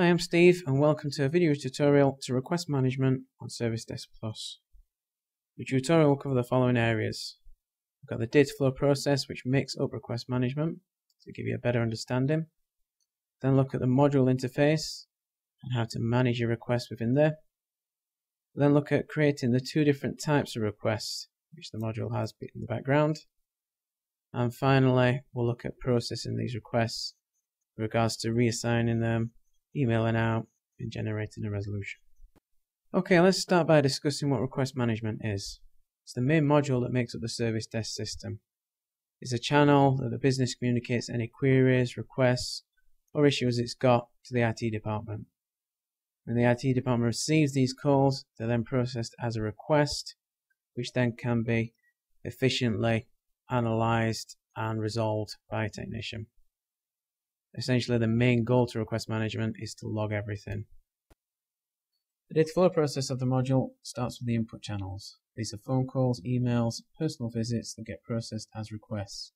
Hi, I'm Steve and welcome to a video tutorial to request management on Service Desk Plus. The tutorial will cover the following areas. We've got the data flow process which makes up request management to give you a better understanding. Then look at the module interface and how to manage your requests within there. Then look at creating the two different types of requests which the module has in the background. And finally, we'll look at processing these requests with regards to reassigning them emailing out, and generating a resolution. Okay, let's start by discussing what request management is. It's the main module that makes up the service desk system. It's a channel that the business communicates any queries, requests, or issues it's got to the IT department. When the IT department receives these calls, they're then processed as a request, which then can be efficiently analyzed and resolved by a technician. Essentially, the main goal to request management is to log everything. The data flow process of the module starts with the input channels. These are phone calls, emails, personal visits that get processed as requests.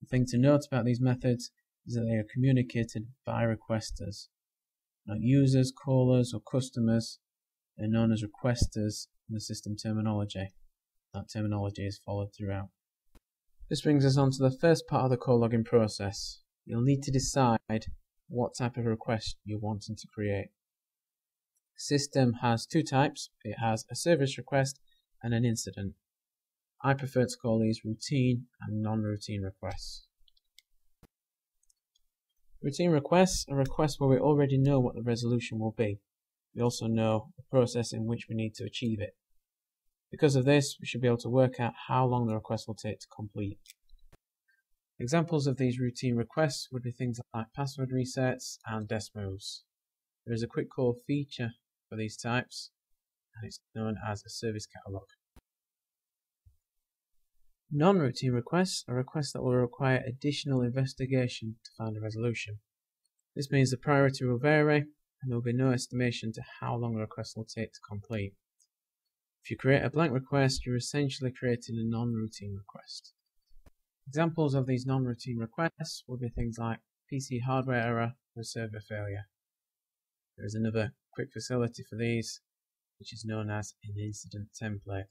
The thing to note about these methods is that they are communicated by requesters, not users, callers, or customers. They're known as requesters in the system terminology. That terminology is followed throughout. This brings us on to the first part of the call logging process, you'll need to decide what type of request you're wanting to create. System has two types. It has a service request and an incident. I prefer to call these routine and non-routine requests. Routine requests are requests where we already know what the resolution will be. We also know the process in which we need to achieve it. Because of this, we should be able to work out how long the request will take to complete. Examples of these routine requests would be things like password resets and desk moves. There is a quick call feature for these types, and it's known as a service catalog. Non-routine requests are requests that will require additional investigation to find a resolution. This means the priority will vary, and there will be no estimation to how long a request will take to complete. If you create a blank request, you're essentially creating a non-routine request. Examples of these non-routine requests will be things like PC hardware error or server failure. There is another quick facility for these, which is known as an incident template.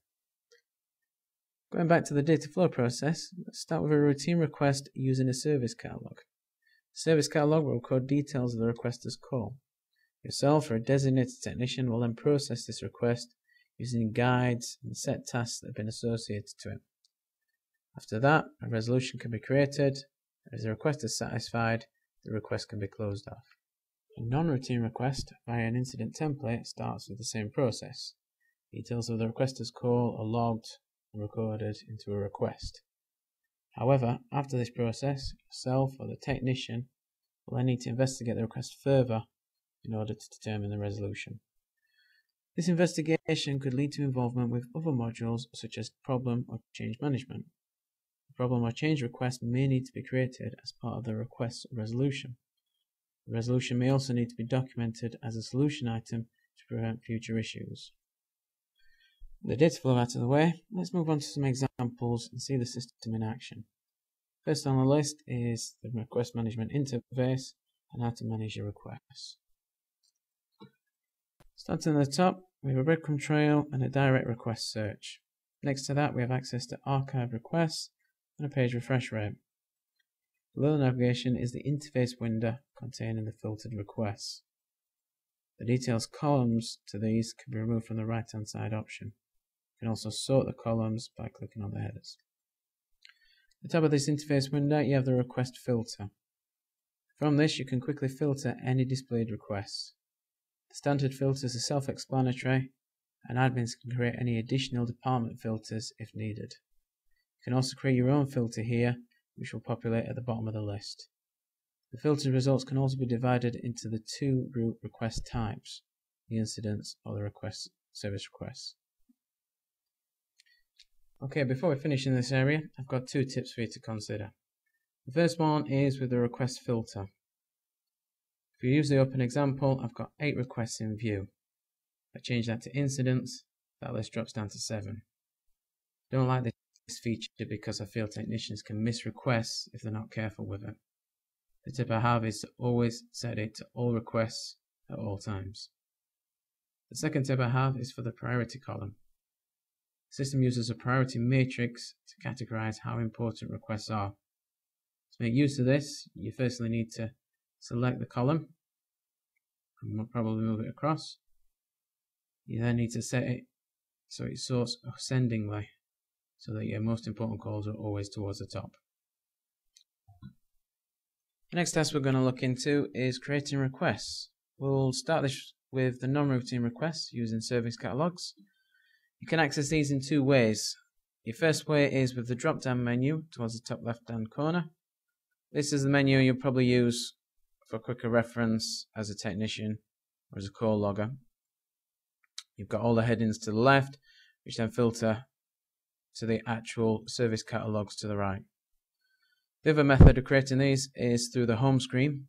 Going back to the data flow process, let's start with a routine request using a service catalog. The service catalog will record details of the requester's call. Yourself or a designated technician will then process this request using guides and set tasks that have been associated to it. After that, a resolution can be created. If the request is satisfied, the request can be closed off. A non-routine request via an incident template starts with the same process. Details of the requester's call are logged and recorded into a request. However, after this process, yourself or the technician will then need to investigate the request further in order to determine the resolution. This investigation could lead to involvement with other modules such as problem or change management problem or change request may need to be created as part of the request resolution. The resolution may also need to be documented as a solution item to prevent future issues. The data flow out of the way, let's move on to some examples and see the system in action. First on the list is the request management interface and how to manage your requests. Starting at the top, we have a breadcrumb trail and a direct request search. Next to that, we have access to archive requests and a page refresh rate. Below the navigation is the interface window containing the filtered requests. The details columns to these can be removed from the right hand side option. You can also sort the columns by clicking on the headers. At the top of this interface window you have the request filter. From this you can quickly filter any displayed requests. The standard filters are self-explanatory and admins can create any additional department filters if needed. You can also create your own filter here, which will populate at the bottom of the list. The filtered results can also be divided into the two group request types, the incidents or the request service requests. Okay, before we finish in this area, I've got two tips for you to consider. The first one is with the request filter. If you use the open example, I've got eight requests in view. If I change that to incidents, that list drops down to seven. Don't like this this feature because I feel technicians can miss requests if they're not careful with it. The tip I have is to always set it to all requests at all times. The second tip I have is for the priority column. The system uses a priority matrix to categorize how important requests are. To make use of this, you firstly need to select the column and we'll probably move it across. You then need to set it so it sorts ascendingly so that your most important calls are always towards the top. The next task we're going to look into is creating requests. We'll start this with the non-routine requests using service catalogs. You can access these in two ways. Your first way is with the drop-down menu towards the top left-hand corner. This is the menu you'll probably use for quicker reference as a technician or as a call logger. You've got all the headings to the left, which then filter to the actual service catalogs to the right. The other method of creating these is through the home screen.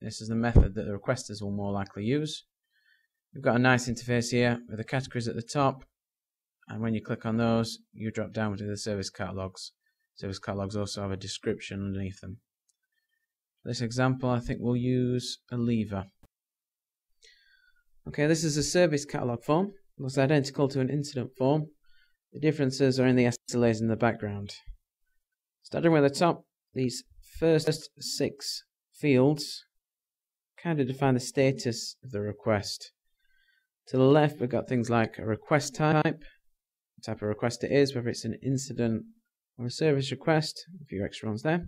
This is the method that the requesters will more likely use. We've got a nice interface here with the categories at the top, and when you click on those, you drop down to the service catalogs. Service catalogs also have a description underneath them. For this example, I think we'll use a leaver. Okay, this is a service catalog form. It looks identical to an incident form. The differences are in the SLAs in the background. Starting with the top, these first six fields kind of define the status of the request. To the left, we've got things like a request type, what type of request it is, whether it's an incident or a service request, a few extra ones there.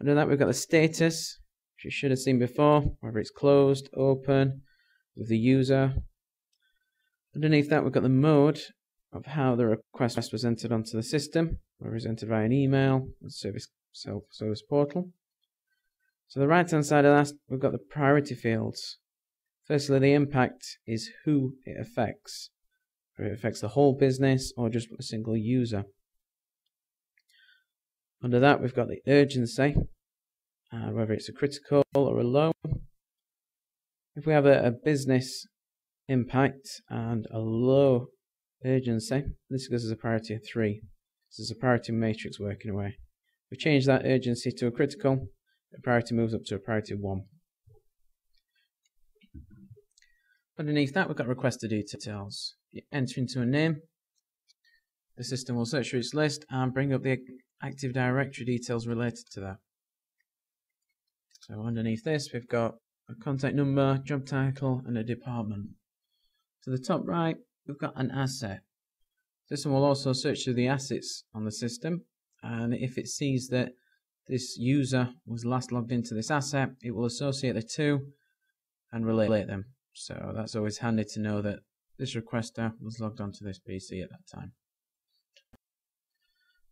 Under that, we've got the status, which you should have seen before, whether it's closed, open, with the user. Underneath that, we've got the mode of how the request was entered onto the system, whether it's entered via an email, a service self-service portal. So the right-hand side of that, we've got the priority fields. Firstly, the impact is who it affects. Whether it affects the whole business or just a single user. Under that, we've got the urgency, uh, whether it's a critical or a low. If we have a, a business impact and a low urgency, this goes as a priority of 3. This is a priority matrix working away. We change that urgency to a critical, the priority moves up to a priority of 1. Underneath that, we've got requester details. You enter into a name, the system will search through its list and bring up the Active Directory details related to that. So underneath this, we've got a contact number, job title, and a department. To the top right, we've got an asset. This one will also search through the assets on the system, and if it sees that this user was last logged into this asset, it will associate the two and relate them. So that's always handy to know that this requester was logged onto this PC at that time.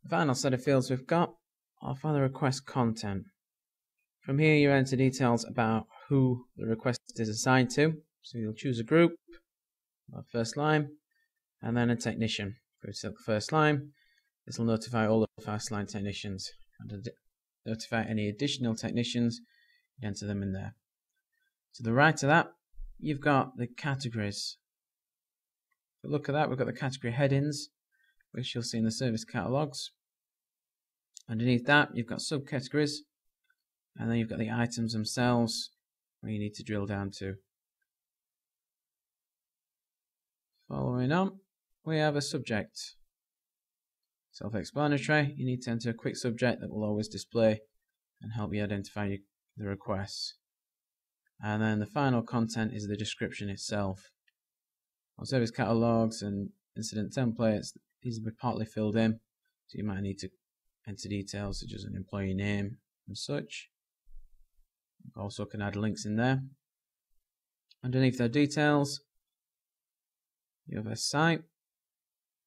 The final set of fields we've got are for the request content. From here you enter details about who the request is assigned to. So you'll choose a group, first line, and then a technician. Go to the first line. This will notify all the first line technicians. And notify any additional technicians, enter them in there. To the right of that, you've got the categories. look at that, we've got the category headings, which you'll see in the service catalogs. Underneath that, you've got subcategories, and then you've got the items themselves, where you need to drill down to. Following on, we have a subject. Self-explanatory, you need to enter a quick subject that will always display and help you identify the requests. And then the final content is the description itself. On service catalogs and incident templates, these will be partly filled in, so you might need to enter details such as an employee name and such. Also can add links in there. Underneath their details, you have a site.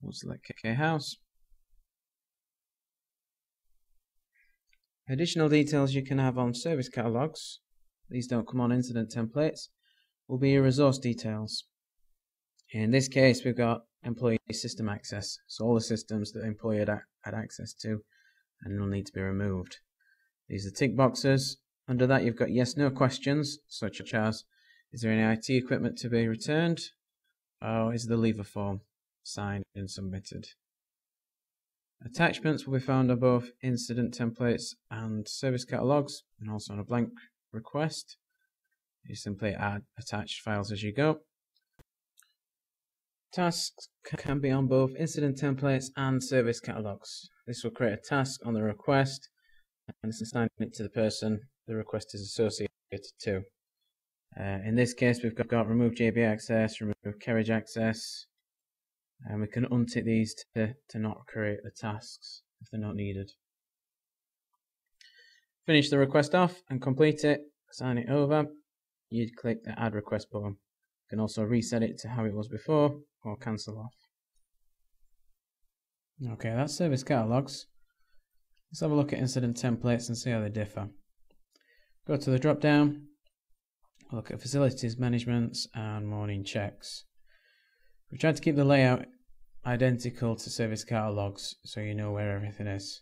We'll select KK House. Additional details you can have on service catalogs, these don't come on incident templates, will be your resource details. In this case, we've got employee system access, so all the systems that the employee had, had access to and will need to be removed. These are tick boxes. Under that, you've got yes no questions, such as Is there any IT equipment to be returned? Or is the leaver form signed and submitted? Attachments will be found on both incident templates and service catalogs, and also on a blank request. You simply add attached files as you go. Tasks can be on both incident templates and service catalogs. This will create a task on the request and assign it to the person the request is associated to. Uh, in this case, we've got, got remove JB access, remove carriage access, and we can untick these to, to not create the tasks if they're not needed. Finish the request off and complete it, sign it over. You'd click the add request button. You can also reset it to how it was before or cancel off. Okay, that's service catalogs. Let's have a look at incident templates and see how they differ. Go to the drop down, look at facilities management and morning checks. We've tried to keep the layout identical to service catalogs so you know where everything is.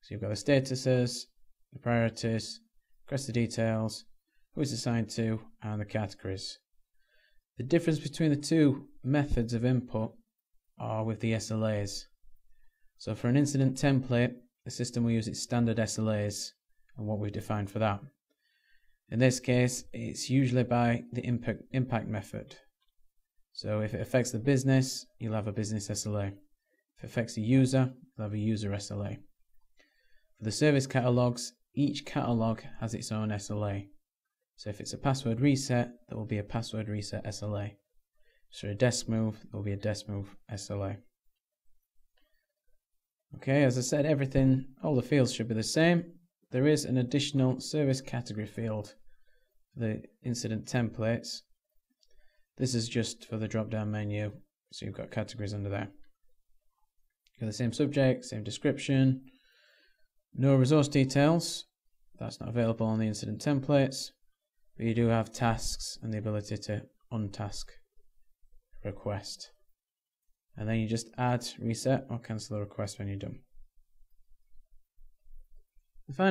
So you've got the statuses, the priorities, request the details, who it's assigned to, and the categories. The difference between the two methods of input are with the SLAs. So for an incident template, the system will use its standard SLAs and what we've defined for that. In this case, it's usually by the impact, impact method. So if it affects the business, you'll have a business SLA. If it affects the user, you'll have a user SLA. For the service catalogs, each catalog has its own SLA. So if it's a password reset, there will be a password reset SLA. So a desk move, there will be a desk move SLA. Okay, as I said, everything, all the fields should be the same. There is an additional service category field the incident templates. This is just for the drop down menu, so you've got categories under there. Got the same subject, same description, no resource details, that's not available on the incident templates, but you do have tasks and the ability to untask request. And then you just add, reset, or cancel the request when you're done.